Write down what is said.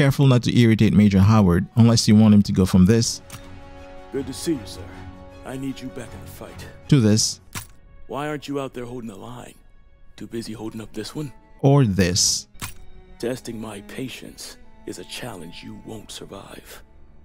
careful not to irritate Major Howard unless you want him to go from this Good to see you, sir. I need you back in the fight. to this Why aren't you out there holding the line? Too busy holding up this one? or this. Testing my patience is a challenge you won't survive.